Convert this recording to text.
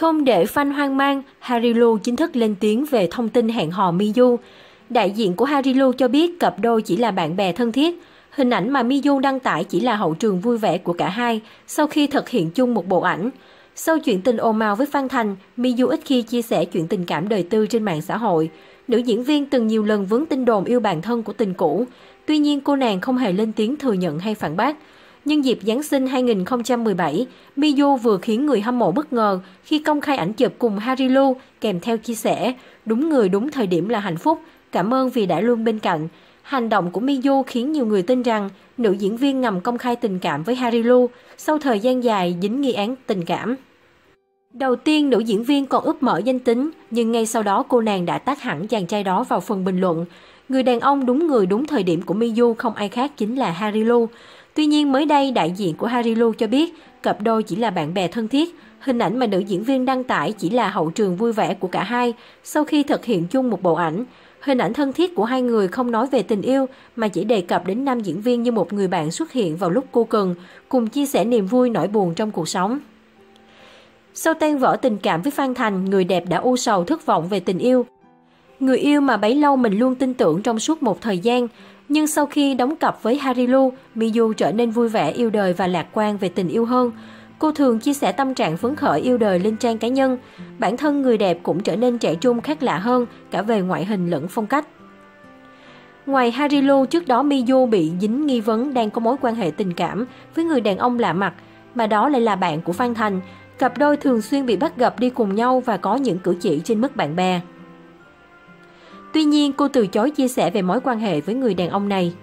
Không để fan hoang mang, Harilu chính thức lên tiếng về thông tin hẹn hò Miyu. Đại diện của Harilu cho biết cặp đôi chỉ là bạn bè thân thiết. Hình ảnh mà Miyu đăng tải chỉ là hậu trường vui vẻ của cả hai sau khi thực hiện chung một bộ ảnh. Sau chuyện tình ồn ào với Phan Thành, Miyu ít khi chia sẻ chuyện tình cảm đời tư trên mạng xã hội. Nữ diễn viên từng nhiều lần vướng tin đồn yêu bản thân của tình cũ. Tuy nhiên cô nàng không hề lên tiếng thừa nhận hay phản bác. Nhân dịp Giáng sinh 2017, Miyu vừa khiến người hâm mộ bất ngờ khi công khai ảnh chụp cùng Harilu kèm theo chia sẻ đúng người đúng thời điểm là hạnh phúc, cảm ơn vì đã luôn bên cạnh. Hành động của Miyu khiến nhiều người tin rằng nữ diễn viên ngầm công khai tình cảm với Harilu sau thời gian dài dính nghi án tình cảm. Đầu tiên, nữ diễn viên còn ướp mở danh tính, nhưng ngay sau đó cô nàng đã tác hẳn chàng trai đó vào phần bình luận. Người đàn ông đúng người đúng thời điểm của Miyu không ai khác chính là Harilu. Tuy nhiên mới đây, đại diện của Harilu cho biết cặp đôi chỉ là bạn bè thân thiết. Hình ảnh mà nữ diễn viên đăng tải chỉ là hậu trường vui vẻ của cả hai sau khi thực hiện chung một bộ ảnh. Hình ảnh thân thiết của hai người không nói về tình yêu mà chỉ đề cập đến nam diễn viên như một người bạn xuất hiện vào lúc cô cần, cùng chia sẻ niềm vui nỗi buồn trong cuộc sống. Sau tan vỡ tình cảm với Phan Thành, người đẹp đã u sầu thất vọng về tình yêu. Người yêu mà bấy lâu mình luôn tin tưởng trong suốt một thời gian, nhưng sau khi đóng cặp với Harilu, Miyu trở nên vui vẻ yêu đời và lạc quan về tình yêu hơn. Cô thường chia sẻ tâm trạng phấn khởi yêu đời lên trang cá nhân. Bản thân người đẹp cũng trở nên trẻ trung khác lạ hơn, cả về ngoại hình lẫn phong cách. Ngoài Harilu, trước đó Miyu bị dính nghi vấn đang có mối quan hệ tình cảm với người đàn ông lạ mặt, mà đó lại là bạn của Phan Thành. Cặp đôi thường xuyên bị bắt gặp đi cùng nhau và có những cử chỉ trên mức bạn bè. Tuy nhiên, cô từ chối chia sẻ về mối quan hệ với người đàn ông này.